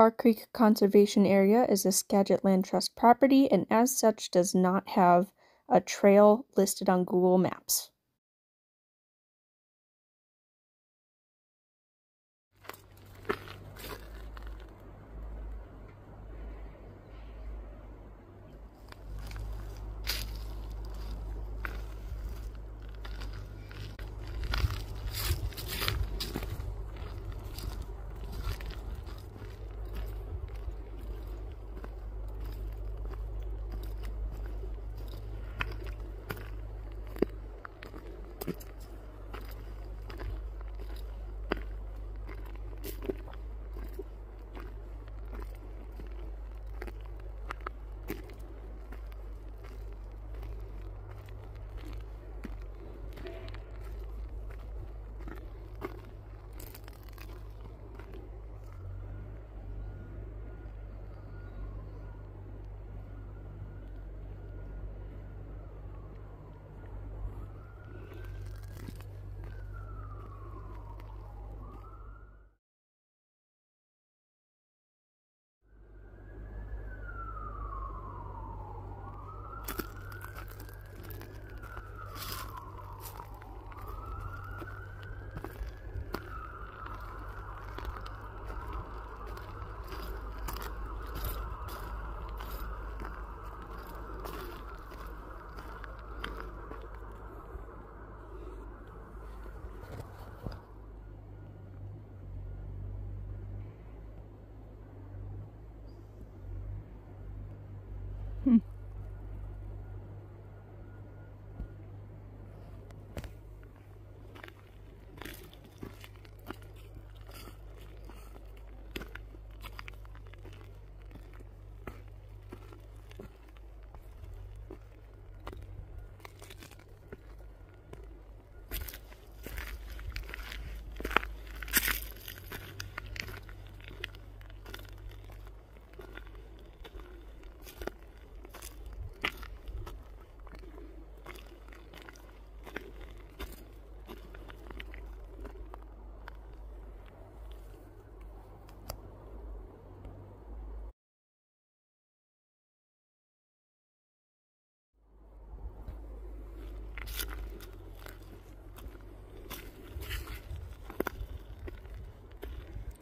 Barr Creek Conservation Area is a Skagit Land Trust property and as such does not have a trail listed on Google Maps.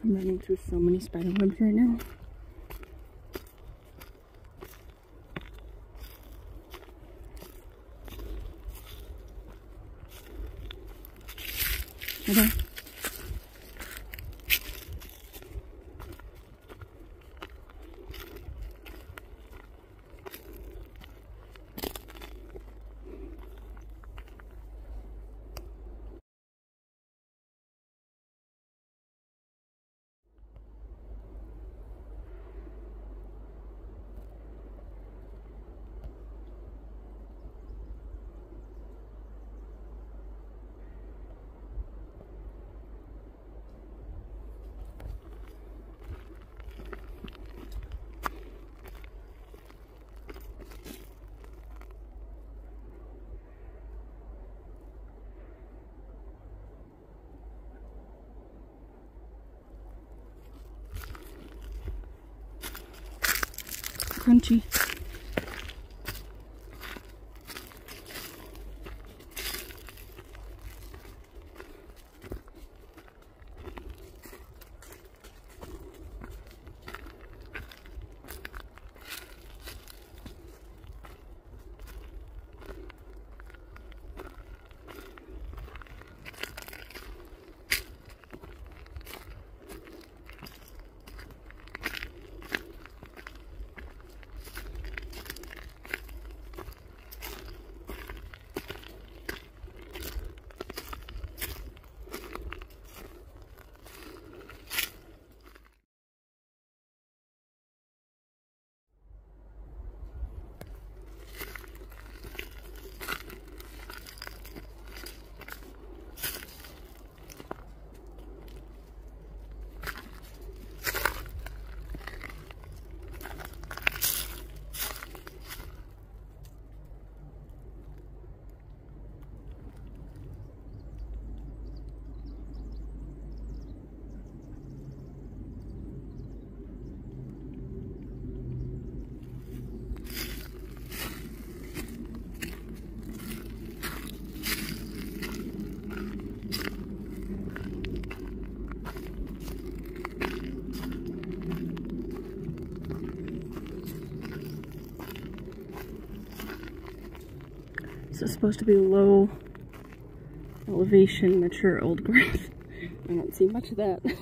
I'm running through so many spider webs right now. Is supposed to be low elevation, mature old growth. I don't see much of that.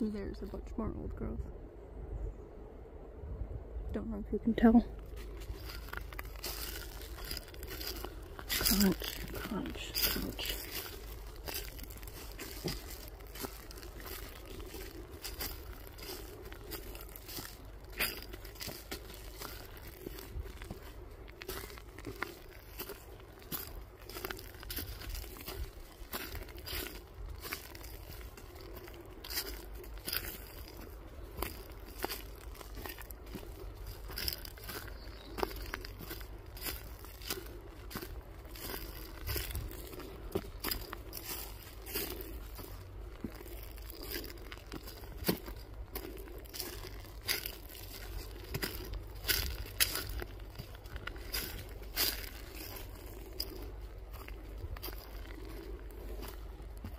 through there is a bunch more old growth. Don't know if you can tell. Crunch, crunch, crunch.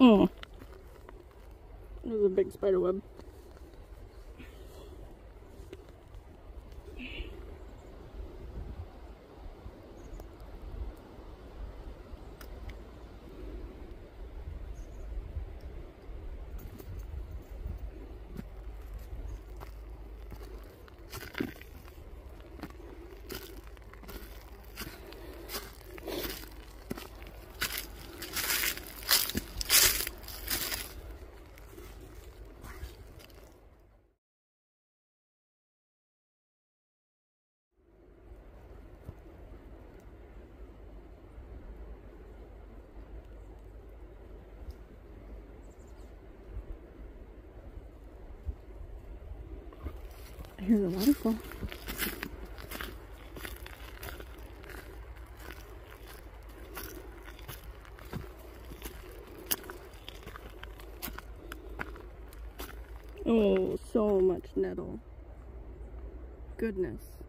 Oh. There's a big spider web. Um, the waterfall. Oh, so much nettle. Goodness.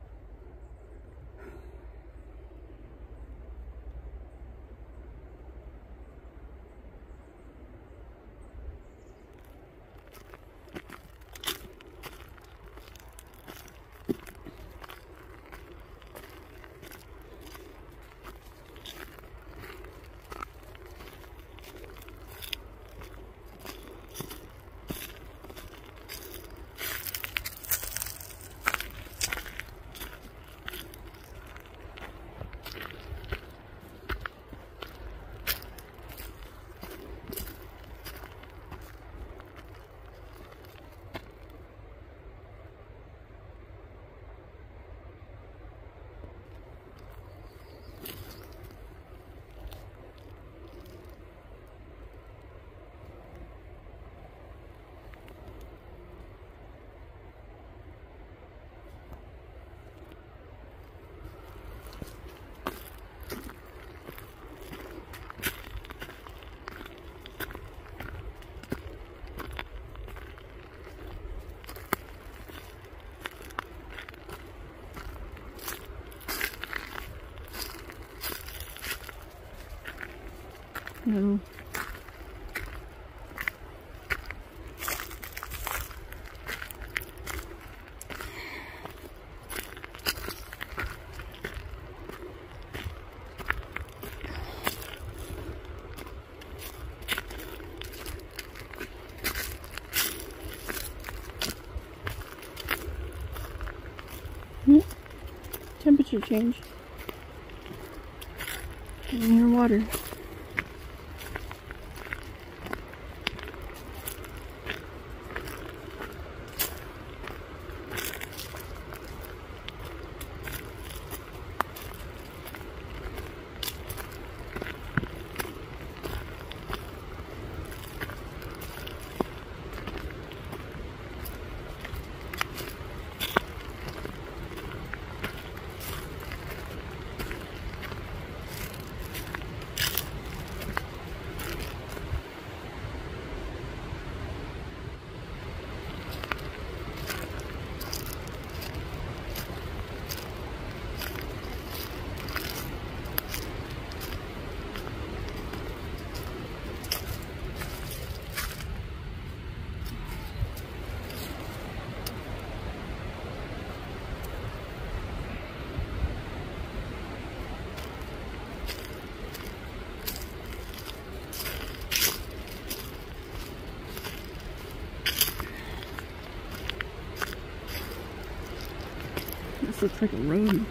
No. Hmm. Temperature change in your water. This looks like a road.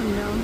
Anyone help him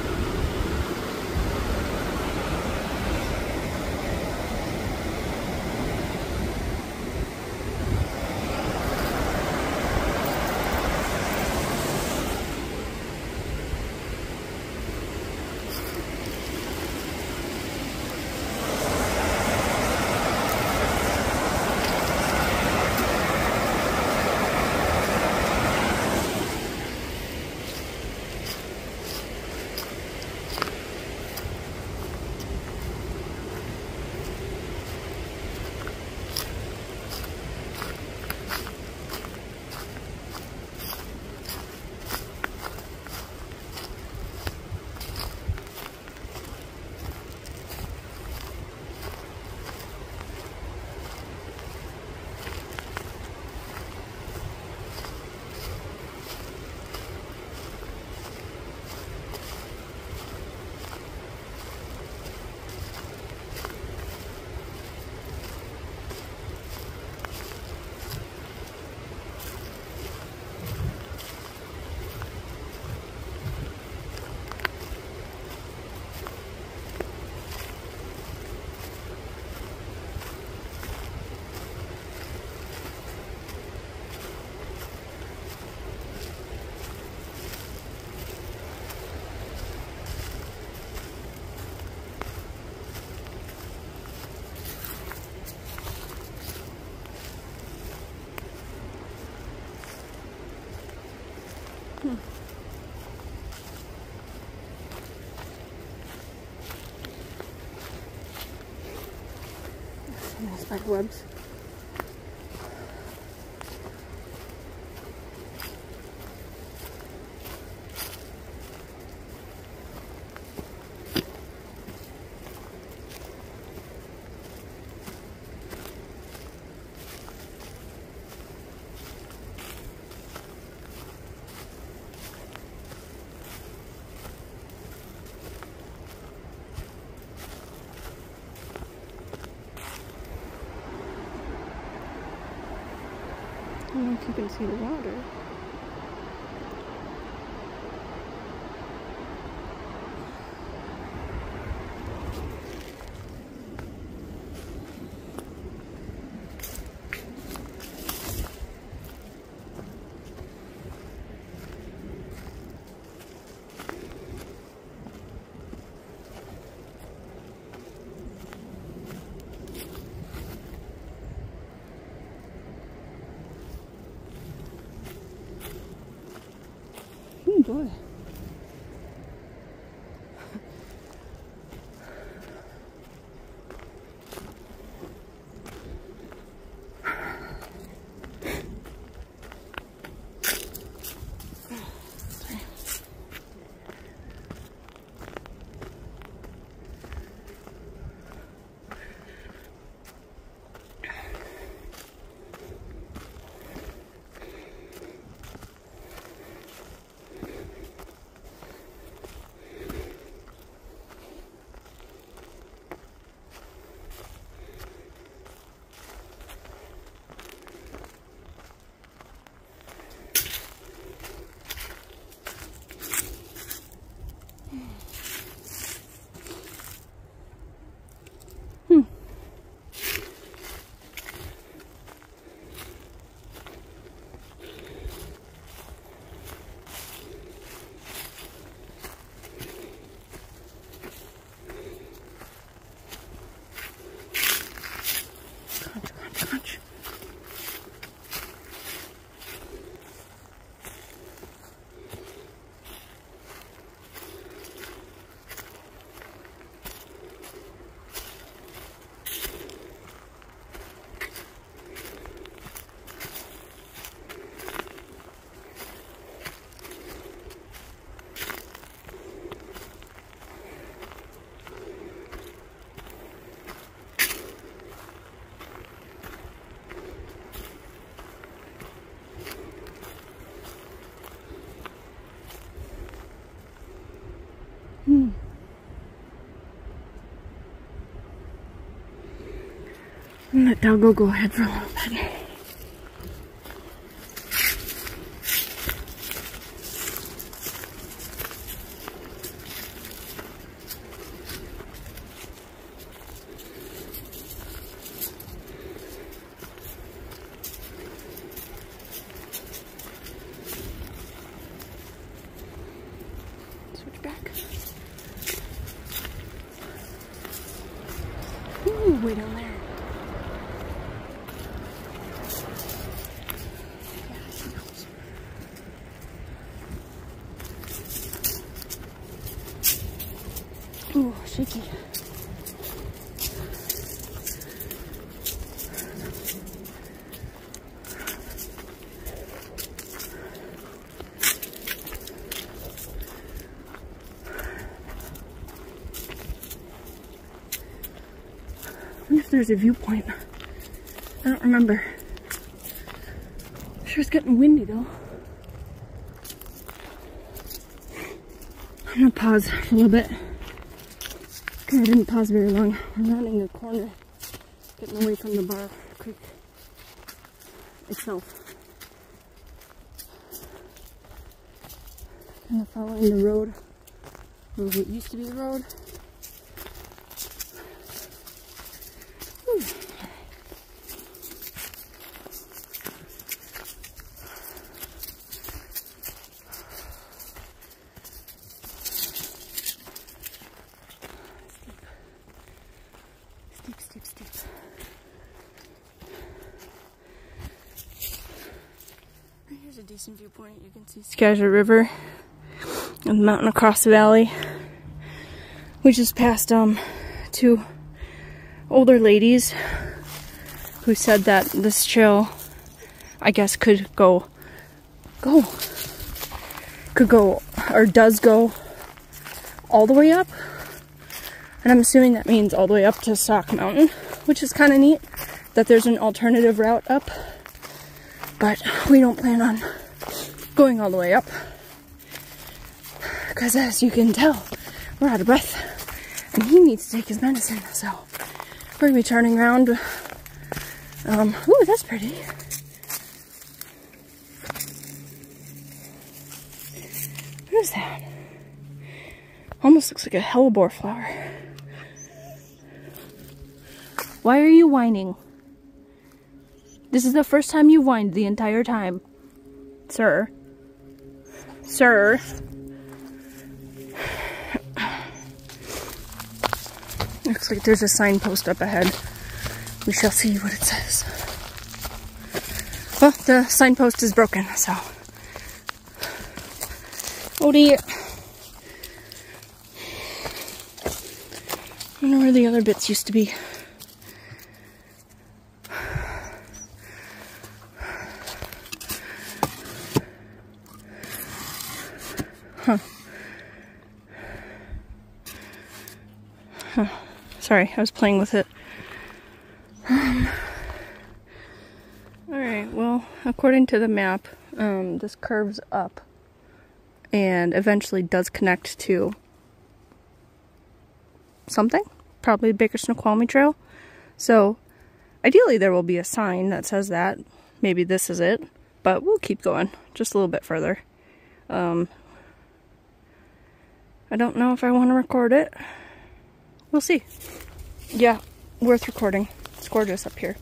down? Spider webs. I see the water. Oh boy. Let Doggo go ahead for a little bit. Switch back. Ooh, way down there. Yeah, seagulls. Ooh, shaky. wonder if there's a viewpoint. I don't remember. Sure it's getting windy though. I'm gonna pause for a little bit. Okay, I didn't pause very long. I'm rounding a corner, getting away from the Barr Creek itself. Kind of following the road, or what used to be the road. Viewpoint. You can see Skagit River and the mountain across the valley. We just passed um two older ladies who said that this trail, I guess, could go, go, could go, or does go all the way up. And I'm assuming that means all the way up to Sauk Mountain, which is kind of neat that there's an alternative route up. But we don't plan on going all the way up. Because as you can tell, we're out of breath. And he needs to take his medicine, so we're gonna be turning around. Um, ooh, that's pretty. What is that? Almost looks like a hellebore flower. Why are you whining? This is the first time you whined the entire time. Sir. Sir. Looks like there's a signpost up ahead. We shall see what it says. Well, the signpost is broken, so. Oh dear. I know where the other bits used to be. Sorry, I was playing with it. Um, Alright, well, according to the map, um, this curves up and eventually does connect to something, probably the Baker Snoqualmie Trail. So, ideally, there will be a sign that says that. Maybe this is it, but we'll keep going just a little bit further. Um, I don't know if I want to record it. We'll see. Yeah, worth recording. It's gorgeous up here.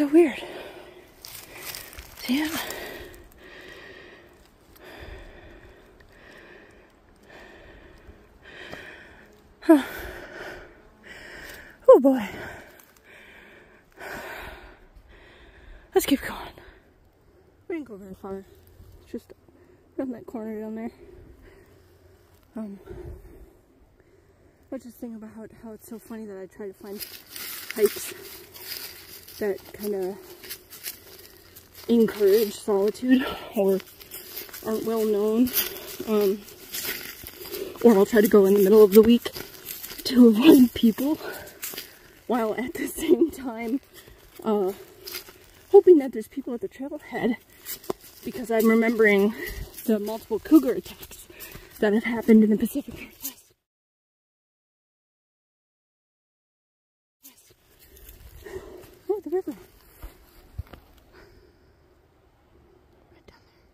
So weird. See? Huh. Oh boy. Let's keep going. We didn't go very far. It's just around that corner down there. Um, I was just thinking about how, how it's so funny that I try to find hikes that kind of encourage solitude or aren't well known. Um, or I'll try to go in the middle of the week to avoid people while at the same time uh, hoping that there's people at the trailhead because I'm remembering the multiple cougar attacks that have happened in the Pacific Northwest. Oh, river. Right down there.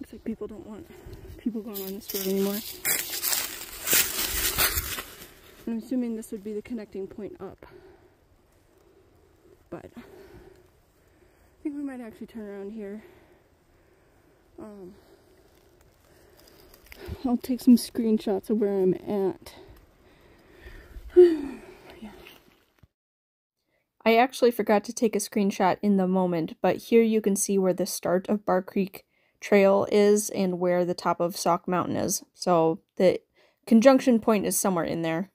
Looks like people don't want people going on this road anymore. I'm assuming this would be the connecting point up. But I think we might actually turn around here. Um, I'll take some screenshots of where I'm at. I actually forgot to take a screenshot in the moment, but here you can see where the start of Barr Creek Trail is and where the top of Sauk Mountain is. So the conjunction point is somewhere in there.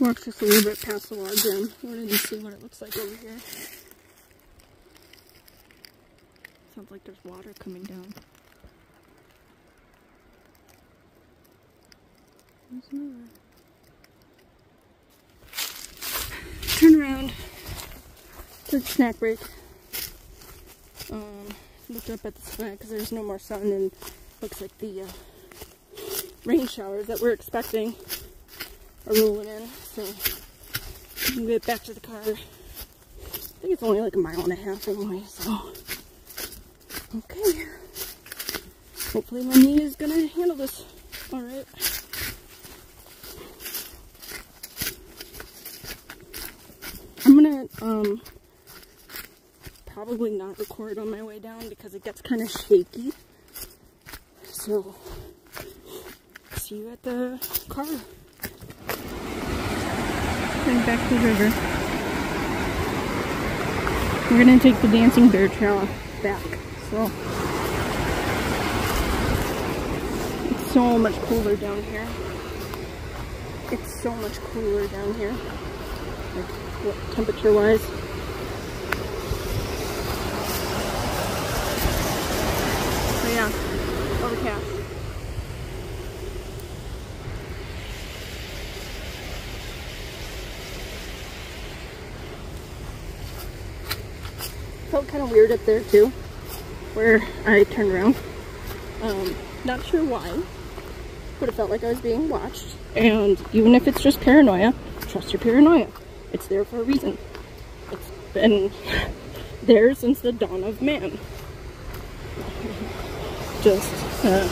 Walk just a little bit past the log jam. Wanted to see what it looks like over here. Sounds like there's water coming down. Turn around. Took snack break. Um, looked up at the sky because there's no more sun and looks like the uh, rain showers that we're expecting are rolling in. So get back to the car. I think it's only like a mile and a half anyway, so okay. Hopefully my knee is gonna handle this alright. I'm gonna um probably not record on my way down because it gets kind of shaky. So see you at the car. Heading back to the river. We're gonna take the Dancing Bear Trail back. So it's so much cooler down here. It's so much cooler down here. Like temperature wise. So yeah, overcast. Felt kind of weird up there too, where I turned around. Um, not sure why, but it felt like I was being watched. And even if it's just paranoia, trust your paranoia. It's there for a reason. It's been there since the dawn of man. Just uh,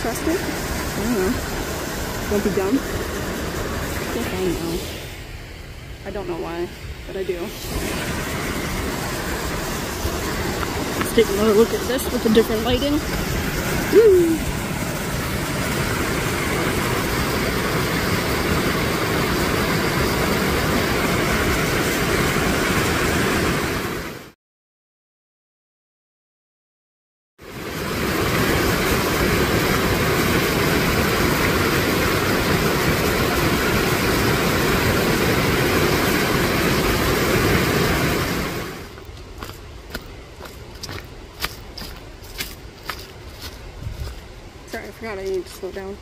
trust it. I don't know. Don't be dumb. I know. I don't know why, but I do. Let's take another look at this with a different lighting. Woo. Sorry, I forgot I need to slow down.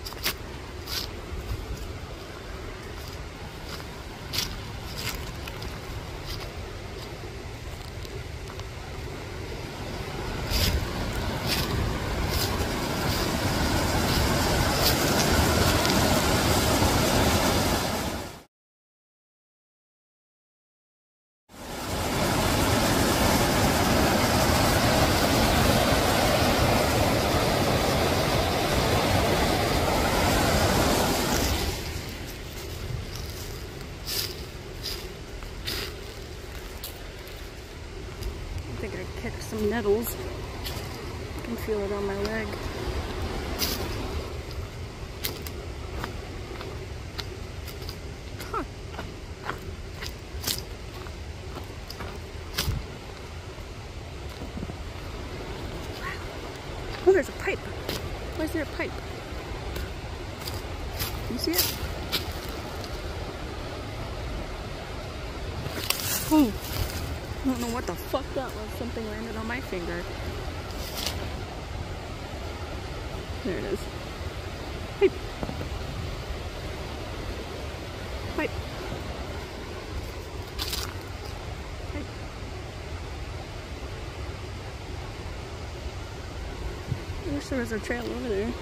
Nettles. I can feel it on my leg. Huh. Oh, there's a pipe. Why is there a pipe? You see it? Oh, I don't know what the fuck that was. Something landed on my finger. There it is. Pipe. Pipe. I wish there was a trail over there.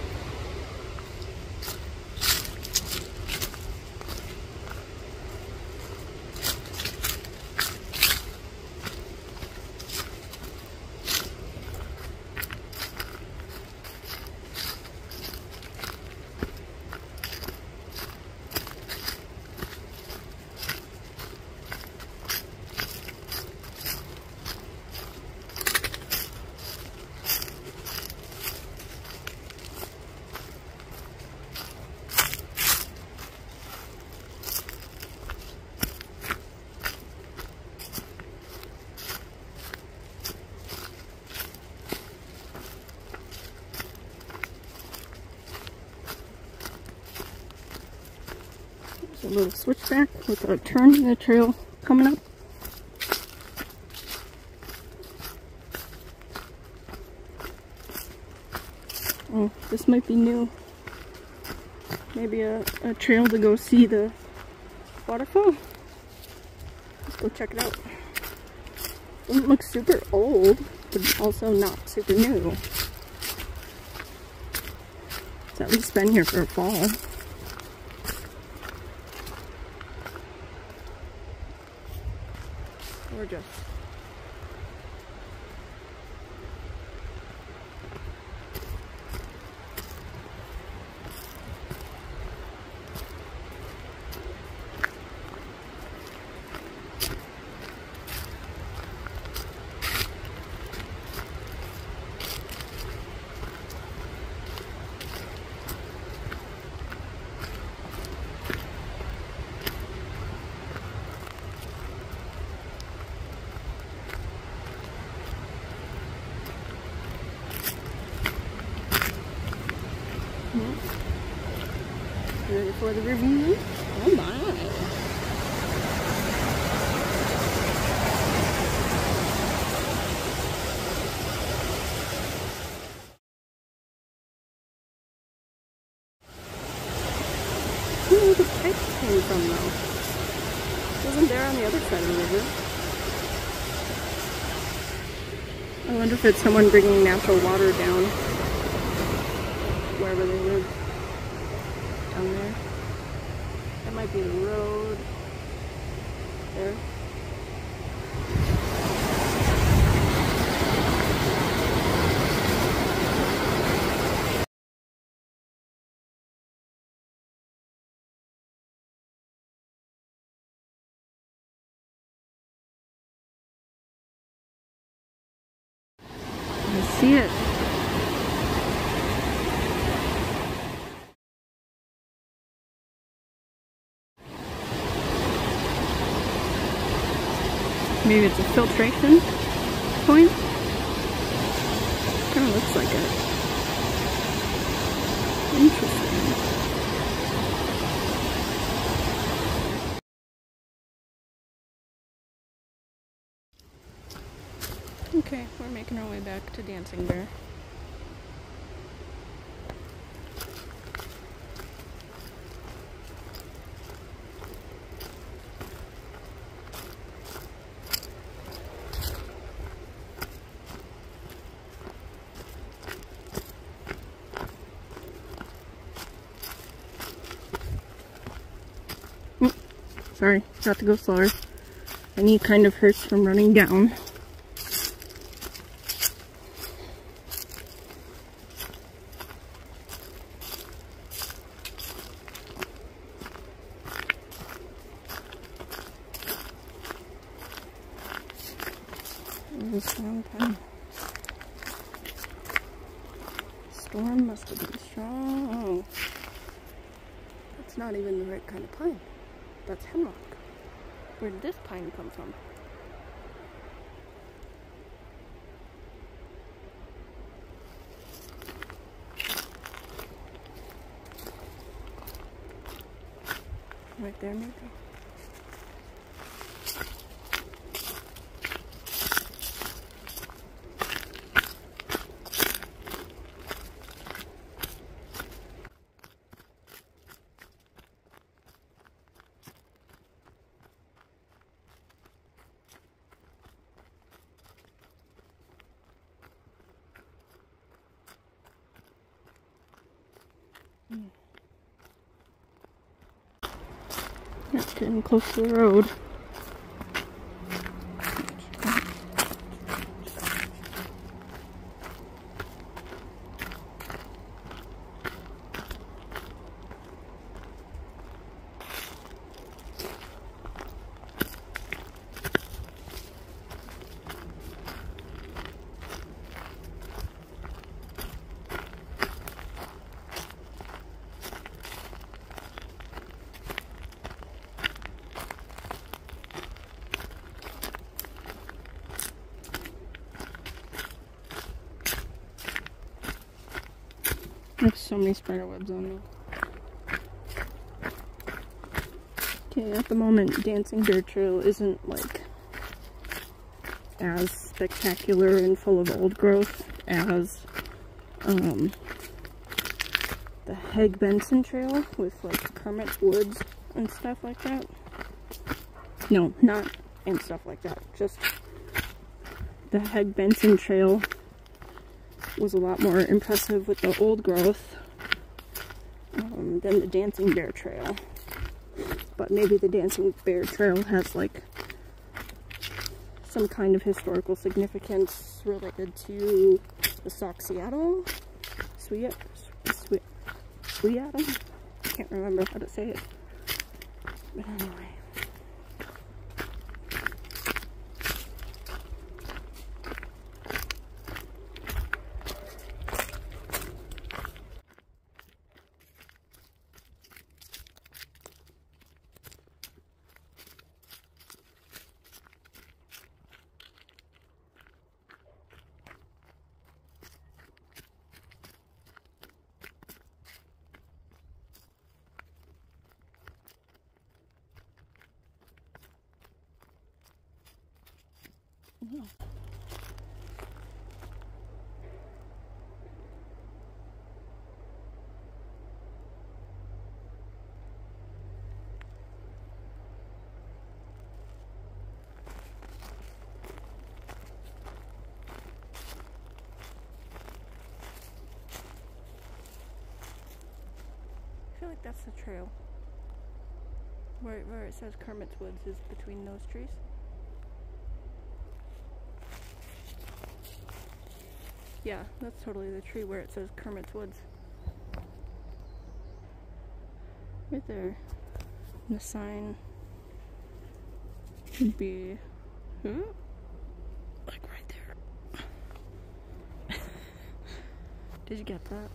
A little switchback with a turn in the trail coming up. Oh, this might be new. Maybe a, a trail to go see the waterfall. Let's go check it out. Doesn't look super old, but also not super new. It's at least been here for a fall. Gorgeous. For the review? Oh my. Where the pipe from though? Wasn't there on the other side of the river? I wonder if it's someone bringing natural water down wherever they live down there. That might be the road. There. I see it. Maybe it's a filtration point. Kind of looks like it. Interesting. Okay, we're making our way back to Dancing Bear. Sorry, got to go slower. My knee kind of hurts from running down. It was a long time. Storm must have been strong. That's not even the right kind of pine. That's hemlock. Where did this pine come from? Right there, maybe. It's getting close to the road. There's so many spider webs on me. Okay, at the moment, Dancing Bear Trail isn't like as spectacular and full of old growth as um, the Hegg Benson Trail with like Kermit's Woods and stuff like that. No, not and stuff like that. Just the Hegg Benson Trail was a lot more impressive with the old growth um, than the Dancing Bear Trail. But maybe the Dancing Bear Trail has like some kind of historical significance related to the Sauk Seattle? Sweet, sweet, Seattle? I can't remember how to say it. But anyway. I feel like that's the trail. Where, where it says Kermit's Woods is between those trees. Yeah, that's totally the tree where it says Kermit's Woods. Right there. And the sign should be, hmm? Like right there. Did you get that?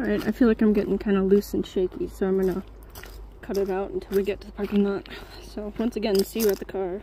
Alright, I feel like I'm getting kind of loose and shaky, so I'm gonna cut it out until we get to the parking lot. So once again, see you at the car.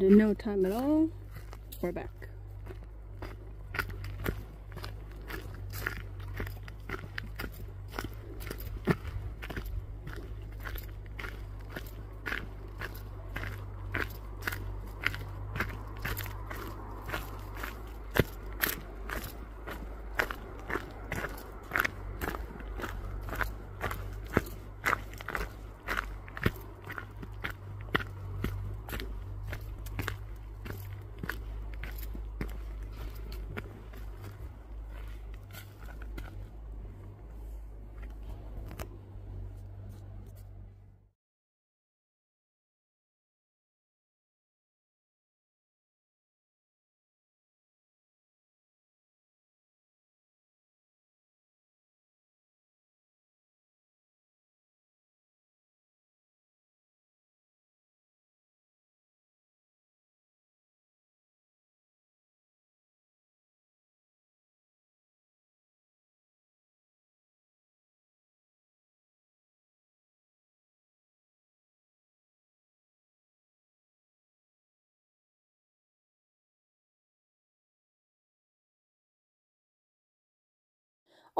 And in no time at all, we're back.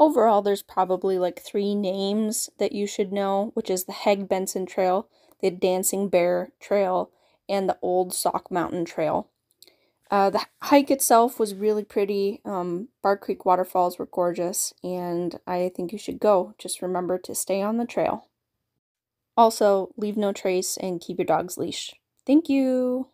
Overall, there's probably like three names that you should know, which is the Hegg Benson Trail, the Dancing Bear Trail, and the Old Sauk Mountain Trail. Uh, the hike itself was really pretty. Um, Barr Creek waterfalls were gorgeous, and I think you should go. Just remember to stay on the trail. Also, leave no trace and keep your dog's leash. Thank you!